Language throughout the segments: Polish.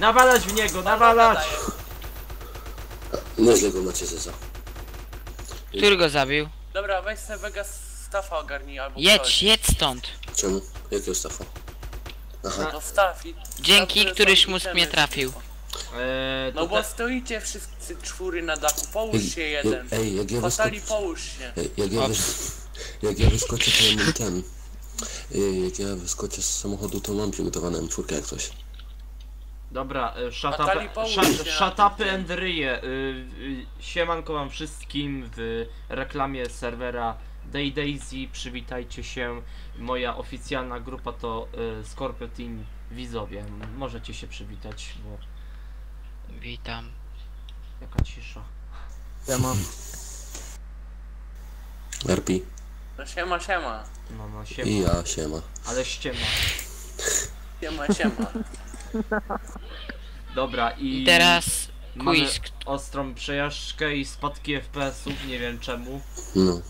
Nawalać w niego, nawalać! Nieźle go macie zeza. Który go zabił? Dobra, weź sobie Vegas Staffa ogarnij albo Jedź, ktoś. jedź stąd. Czemu? Jakiego stafa? Aha, No staw i... Dzięki, któryś są mózg itemy mnie trafił. Eee, No bo te- stoicie wszyscy czwóry na dachu, połóż się jeden. ej, jak ja Fatali, wysko- połóż się. Ej, jak ja, wys... jak ja wyskoczę, to ja mam ten. Ej, Jak ja wyskoczę z samochodu, to mam przygotowane M4 jak coś. Dobra, e, shut up, połóż shut, się shut na upy tym and ryje. Y, y, Siemanko wam wszystkim w reklamie serwera Day Daisy. Przywitajcie się. Moja oficjalna grupa to y, Scorpio Team Widzowie. Możecie się przywitać, bo Witam. jaka cisza. RP. No siema, siema. No, no, I siema. ja, siema. Ale ściema. Siema, siema. Dobra, i... I teraz Mamy quiz. ostrą przejażdżkę i spadki FPS-ów, nie wiem czemu. No,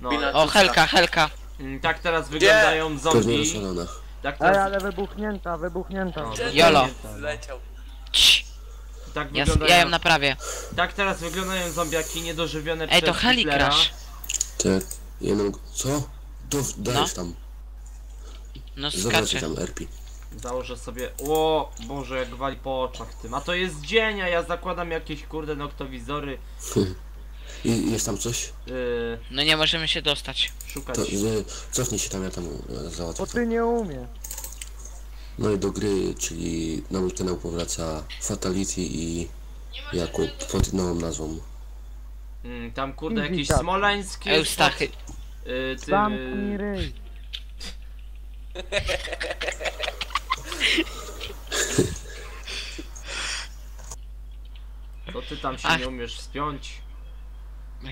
No, O, Helka, Helka. mm, tak teraz wyglądają pewnie zombie. Tak Ej, teraz, ale wybuchnięta, wybuchnięta. no, Jolo. Zleciał. Cii, tak Ja, wyglądają, ja ją naprawię. tak teraz wyglądają zombiaki niedożywione Ej, przez to Heli Hitlera. Crash. Ty, jedną... Co? Do, dajesz tam. No Zobaczcie skacze. tam RP. Założę sobie. O Boże, jak wali po oczach tym. A to jest dzień, a ja zakładam jakieś kurde noktowizory. I jest tam coś? Yy, No nie możemy się dostać. szukać. To y, cofnij się tam, ja tam załatwię. Bo ty nie umiesz. No i do gry, czyli na mój kanał powraca Fatality i Jakub pod nową nazwą. Mm, tam kurde jakiś chat. smoleński. Eustachy. Yy, ty, Zamknij ryj. to ty tam się Ach. nie umiesz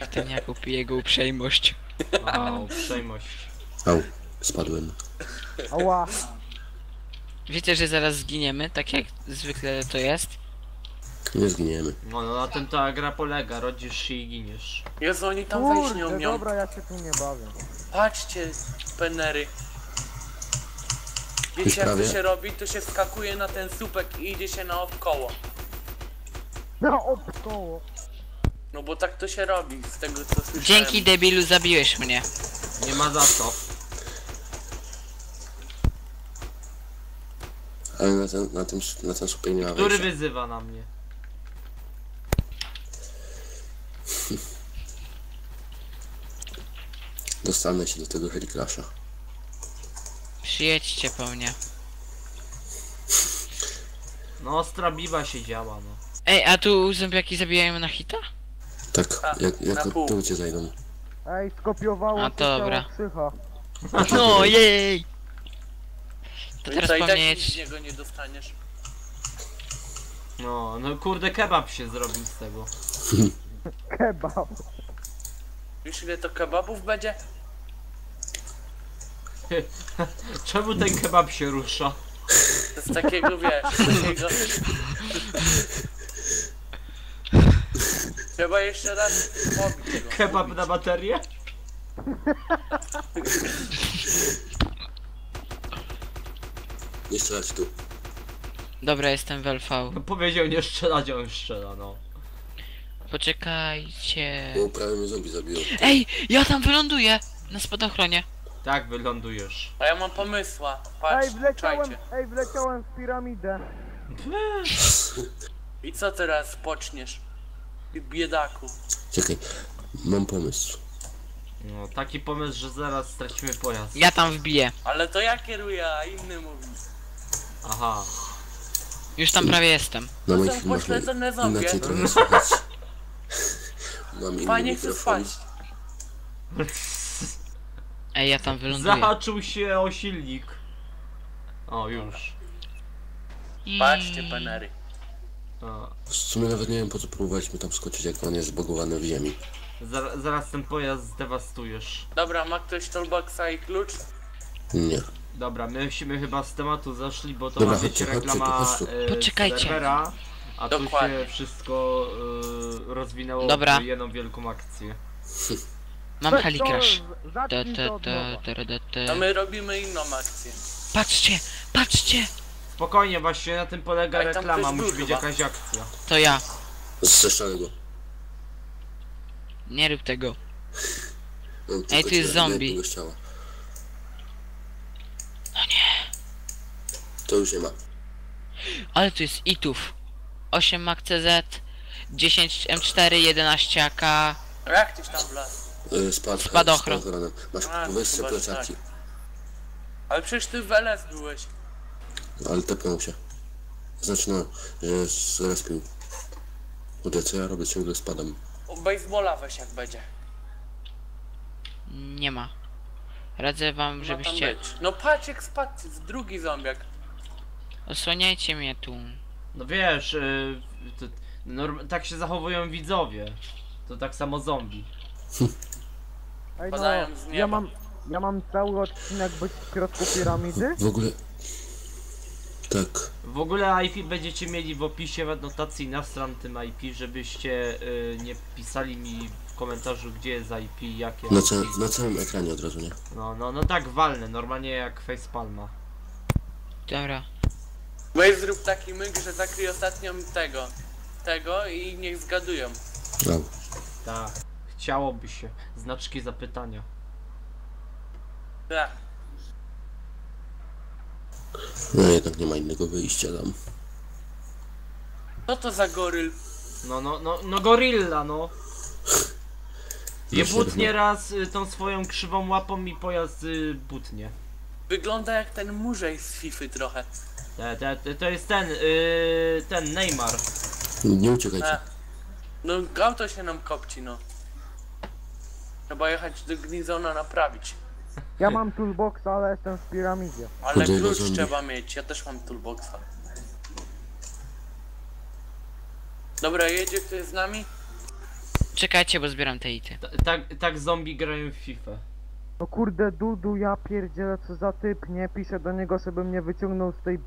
ten Jakub i jego uprzejmość. A, uprzejmość. Au, spadłem. Ała. Wiecie, że zaraz zginiemy, tak jak zwykle to jest? Nie zginiemy. No, no na tym ta gra polega, rodzisz się i giniesz. Jezu, oni tam wejść nie Kurde, umią. dobra, ja się tu nie bawię. Patrzcie, penery. Wiecie jak to się robi? To się skakuje na ten słupek i idzie się naokoło. No, obkoło. No bo tak to się robi, z tego co słyszałem. Dzięki debilu zabiłeś mnie. Nie ma za co. Ale na ten, na tym, na ten słupek nie ma Który wejścia. wyzywa na mnie? Dostanę się do tego Helicrasha. Przyjedźcie po mnie. No ostra biba się działa, no. Ej, a tu zombiaki zabijają na hita? Tak, A, jak, jak na od pół. tyłu cię zajdą. Ej, skopiowało A, się dobra. psycha. No jej! To No i teraz po tak mnie nic z jedź. niego nie dostaniesz. No, no kurde kebab się zrobił z tego. Kebab. Wiesz ile to kebabów będzie? Czemu ten kebab się rusza? Z takiego, wiesz, takiego... Trzeba jeszcze raz pobić go. Kebab na baterię? Nie strzelać tu. Dobra, jestem w LV. No, powiedział nie strzelać, a on strzela, no. Poczekajcie. Bo prawie mnie zombie zabiło. Ej, ja tam wyląduję! Na spadochronie. Tak wylądujesz. A ja mam pomysła. Patrz, Ej, wleciałem, czajcie. ej, wleciałem w piramidę. I co teraz poczniesz? Biedaku. Czekaj, mam pomysł. No, taki pomysł, że zaraz stracimy pojazd. Ja tam wbiję. Ale to ja kieruję, a inny mówi. Aha. Już tam prawie jestem. Na To moich są filmach pośledzone zombie. inaczej trochę słychać. Mam inny Fajnie chcę mikrofon. spać. Ej, ja tam wyląduję. Zahaczył się o silnik. O, już. Patrzcie, penery. O, W sumie nawet nie wiem po co próbowaliśmy tam skoczyć, jak on jest zbogowany w ziemi. zaraz, zaraz ten pojazd zdewastujesz. Dobra, ma ktoś toolboxa i klucz? Nie. Dobra, myśmy chyba z tematu zaszli, bo to Dobra, ma być chodźcie, chodźcie reklama chodź tu. e, Poczekajcie. serwera, a tu Dokładnie. się wszystko e, rozwinęło Dobra. w jedną wielką akcję. Mam Weź Heli to, Crash. z- Ta, Zacznij ta, to od ta, nowa. ta, ta, A my robimy inną akcję. Patrzcie, patrzcie! Spokojnie, właśnie na tym polega tam reklama, ktoś był musi być chyba. jakaś akcja. To ja. Zeszczanego. Nie rób tego. No, Ej, tylko tu jest zombie. jednego chciała. No nie. To już nie ma. Ale tu jest itów. 8 Mac CZ, 10 M4, 11 AK. Jak tyś tam wlazł? Y, Spad, Spadochron. Masz A, wyższe chyba, że plecaki. Ale przecież ty w LS byłeś. Ale tepnął się. Znaczy no, że zrespił. Kurde, co ja robię? Ciągle spadam. O baseballa weź jak będzie. Nie ma. Radzę wam, Ma tam żebyście... być. No patrz jak spadł, z drugi zombiak. Osłaniajcie mnie tu. No wiesz, yy, to, norm, tak się zachowują widzowie. To tak samo zombie. Ej no, Padają z nieba. ja mam, ja mam cały odcinek być w środku piramidy? W ogóle... Tak. W ogóle IP będziecie mieli w opisie w anotacji na stron tym IP, żebyście yy, nie pisali mi w komentarzu gdzie jest IP, jakie Na, IP. ca na całym ekranie od razu, nie? No, no, no tak walne, normalnie jak facepalma. Dobra. Weź zrób taki myk, że zakryj ostatnią tego. Tego i niech zgadują. Wow. Tak. Chciałoby się. Znaczki zapytania. Tak. No jednak nie ma innego wyjścia tam. Co to za goryl? No, no, no, no gorilla, no. Je Jeszcze butnie raz y, tą swoją krzywą łapą i pojazd y, butnie. Wygląda jak ten murzej z Fify trochę. Te, te, te, to jest ten, y, ten Neymar. Nie uciekajcie. E. No auto się nam kopci, no. Trzeba jechać do Gnizona naprawić. Ja mam toolbox, ale jestem w piramidzie. Ale klucz zombie. trzeba mieć, ja też mam toolboxa. Dobra, jedzie ktoś z nami? Czekajcie, bo zbieram te ity. Ta- Tak, tak zombie grają w FIFA. No kurde Dudu, ja pierdzielę co za typ, nie? Piszę do niego, żeby mnie wyciągnął z tej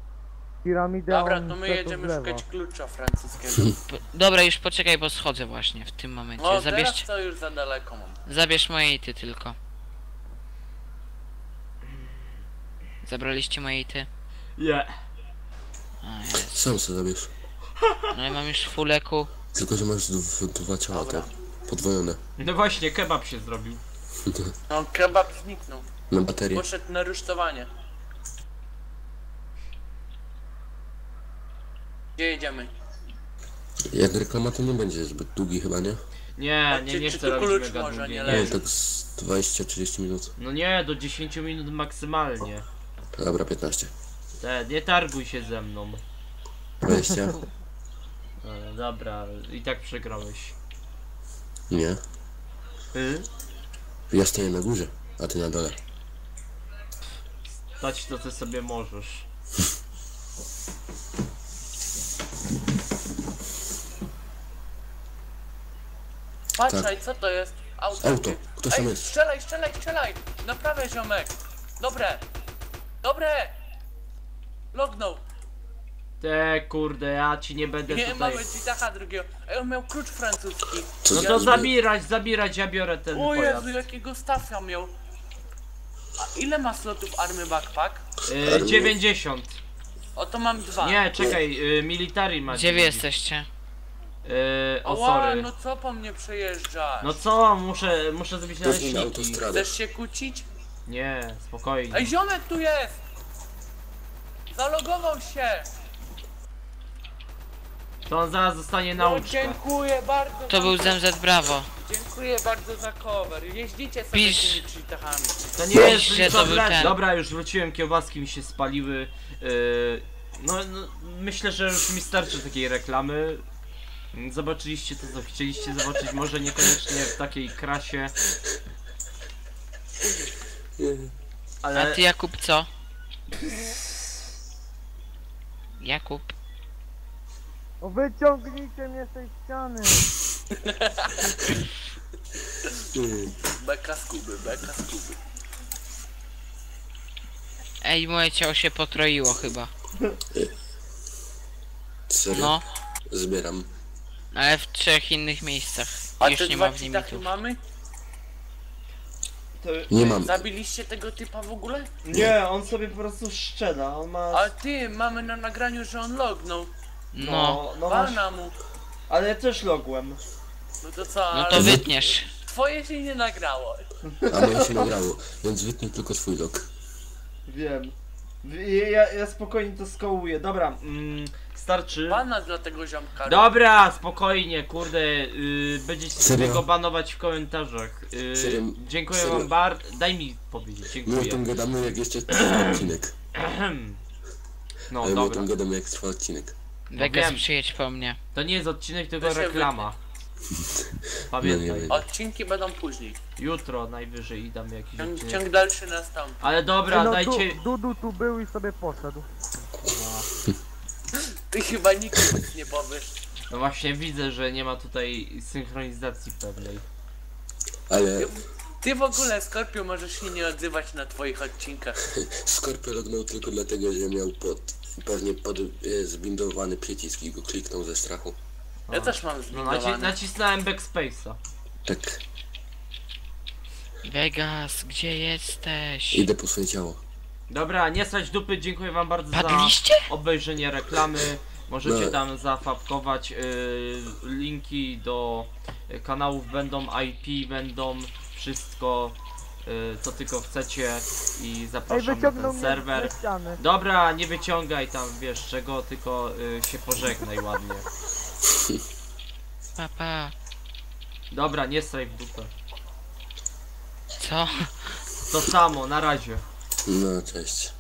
piramidy, a Dobra, to my jedziemy w szukać klucza francuskiego. Dobra, już poczekaj, bo schodzę właśnie w tym momencie. No teraz Zabierz, to już za daleko mam. zabierz moje ity tylko. Zabraliście moje ity? Nie. Jest. Sam sobie zabierz. No i mam już full eku. Tylko, że masz dw- dwa ciała, Dobra. to podwojone. No właśnie, kebab się zrobił. No kebab zniknął. Na baterię. Poszedł na rusztowanie. Gdzie jedziemy? Jak reklama to nie będzie zbyt długi chyba, nie? Nie, A nie, czy- nie czy chcę tu robić klucz mega może długiej. nie Nie, leży? tak z 20-30 minut. No nie, do 10 minut maksymalnie. Dobra, 15. Te, nie targuj się ze mną. 20? E, dobra, i tak przegrałeś. Nie. Y? Ja stoję na górze, a ty na dole. Stać to, co sobie możesz. Patrzaj, co to jest? Auto. Auto. Ktoś tam Ej, jest. strzelaj, strzelaj, strzelaj! Naprawię ziomek! Dobre! Dobre! Lognął! Te kurde, ja ci nie będę Nie tutaj. mamy Gitacha drugiego. Ej, on miał klucz francuski. Co No to zabierać, zabierać, ja biorę ten O pojazd. Jezu, jakiego stafia miał. A ile ma slotów army backpack? Y, 90. Oto mam dwa. Nie, czekaj, y, military ma. Gdzie wy 90. jesteście? Y, o sorry. no co po mnie przejeżdżasz? No co, muszę, muszę zrobić To jest na autostradę. Chcesz się kłócić? Nie, spokojnie. Ej, ziomek tu jest! Zalogował się! To on zaraz zostanie No, nauczkę. dziękuję bardzo To był Zemzet Brawo. Dziękuję bardzo za cover. Jeździcie sobie Pisz. tymi. To nie jest Piszcie, był ten. Dobra, już wróciłem, kiełbaski mi się spaliły. Yy, no, no, myślę, że już mi starczy takiej reklamy. Zobaczyliście to, co chcieliście zobaczyć, może niekoniecznie w takiej krasie. A Ale ty Jakub co? Jakub. O, wyciągnijcie mnie z tej ściany! Beka z Kuby, beka z Kuby. Ej, moje ciało się potroiło chyba. Serio? No, Zbieram. ale w trzech innych miejscach. A Już te nie dwa ma w cheatachy limitów. mamy? To... Nie mam. Zabiliście tego typa w ogóle? Nie, on sobie po prostu szczeda, on ma... Ale ty, mamy na nagraniu, że on lognął. No. no masz... Bana mu. Ale ja też logłem. No to co, No ale to wytniesz. Twoje się nie nagrało. A moje się nagrało, więc wytnij tylko swój log. Wiem. Ja, ja spokojnie to skołuję. Dobra, mm, starczy. Bana dla tego ziomka. Dobra, spokojnie, kurde, yy, będziecie sobie Serio? go banować w komentarzach. Yy, Serio? dziękuję Serio? wam bardzo. Daj mi powiedzieć, My o dziękuję. tym gadamy jak jeszcze trwa odcinek. No Ale my o dobra. tym gadamy jak trwa odcinek. Vegas wiem. przyjedź po mnie. To nie jest odcinek, tylko To się reklama. No Pamiętaj. wiem. Odcinki będą później. Jutro najwyżej dam jakiś Ciąg, odcinek. ciąg dalszy nastąpi. Ale dobra, no, dajcie. Du, Dudu tu był i sobie poszedł. Ty chyba nikt nic nie powiesz. No właśnie widzę, że nie ma tutaj synchronizacji pewnej. Ale Ty w ogóle, Skorpio, możesz się nie odzywać na twoich odcinkach. Scorpio lognął tylko dlatego, że miał pod, pewnie pod e, zbindowany przycisk i go kliknął ze strachu. Ja też mam No naci nacisnąłem backspace'a. Tak, Vegas, gdzie jesteś? idę po swoje ciało. Dobra, nie stać dupy, dziękuję wam bardzo Padliście? za obejrzenie reklamy. Możecie No. tam zafabkować y, linki do y, kanałów będą, IP będą, wszystko y, co tylko chcecie i Ej, zapraszam na wyciągnął ten mnie serwer. ściany. Dobra, nie wyciągaj tam wiesz czego, tylko y, się pożegnaj ładnie. Papa. Dobra, nie straj w dupę. Co? To samo, na razie. No, cześć.